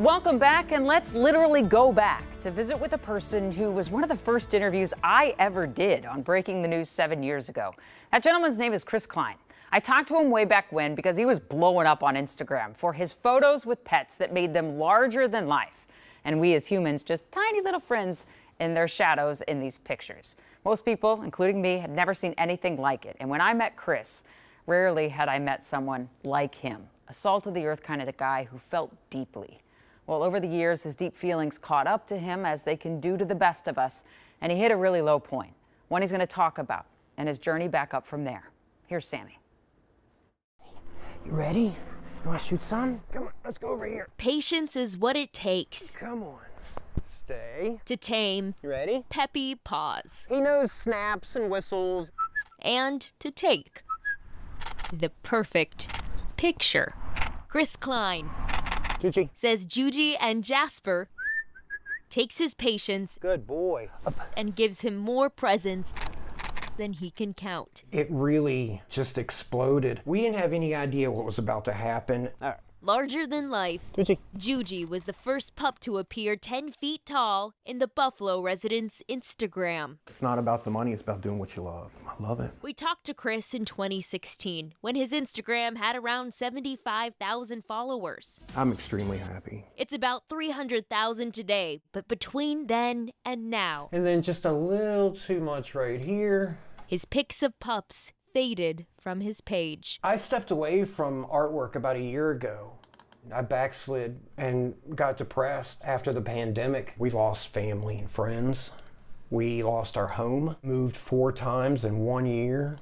Welcome back, and let's literally go back to visit with a person who was one of the first interviews I ever did on Breaking the News seven years ago. That gentleman's name is Chris Cline. I talked to him way back when because he was blowing up on Instagram for his photos with pets that made them larger than life. And we as humans, just tiny little friends in their shadows in these pictures. Most people, including me, had never seen anything like it. And when I met Chris, rarely had I met someone like him a salt of the earth kind of guy who felt deeply. Well, over the years, his deep feelings caught up to him as they can do to the best of us, and he hit a really low point. point, one he's going to talk about, and his journey back up from there. Here's Samie. You ready? You want to shoot some? Come on, let's go over here. Patience is what it takes Come on. Stay. to tame You ready? peppy paws He knows snaps and whistles. and to take the perfect picture. Chris Cline Juji. says Juji and Jasper takes his patience Good boy. and gives him more presents than he can count. it really just exploded. We didn't have any idea what was about to happen. Larger than life, Juji. Juji was the first pup to appear 10 feet tall in the Buffalo resident's Instagram. It's not about the money, it's about doing what you love. I love it. We talked to Chris in 2016 when his Instagram had around 75,000 followers. I'm extremely happy. It's about 300,000 today, but between then and now, And then just a little too much right here. his pics of pups faded from his page. I stepped away from artwork about a year ago. I backslid and got depressed after the pandemic. We lost family and friends. We lost our home, moved four times in one year.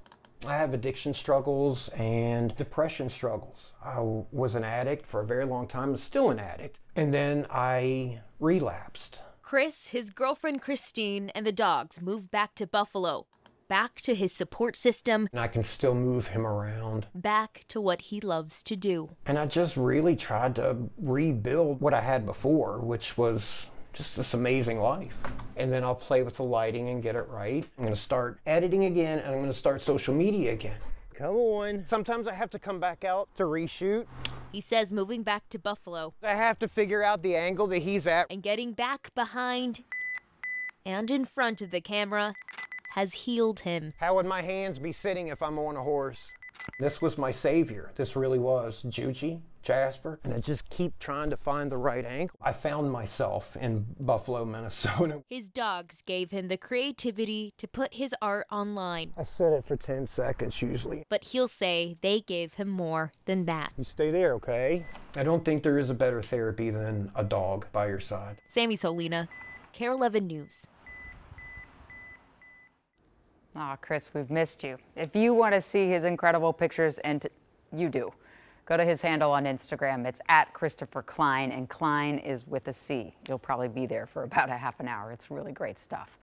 I have addiction struggles and depression struggles. I was an addict for a very long time, and still an addict. And then I relapsed. Chris, his girlfriend Christine, and the dogs moved back to Buffalo, back to his support system, And I can still move him around. back to what he loves to do. And I just really tried to rebuild what I had before, which was just this amazing life. And then I'll play with the lighting and get it right. I'm gonna start editing again and I'm gonna start social media again. Come on. Sometimes I have to come back out to reshoot. He says moving back to Buffalo I have to figure out the angle that he's at. and getting back behind and in front of the camera has healed him. How would my hands be sitting if I'm on a horse? This was my savior. This really was. Juji, Jasper. And I just keep trying to find the right angle. I found myself in Buffalo, Minnesota. His dogs gave him the creativity to put his art online, I set it for 10 seconds usually. but he'll say they gave him more than that. You stay there, okay? I don't think there is a better therapy than a dog by your side. Samie Solina, KARE 11 News. Ah, Chris, we've missed you. If you want to see his incredible pictures, and you do, go to his handle on Instagram. It's at Christopher Cline, and Cline is with a C. You'll probably be there for about a half an hour. It's really great stuff.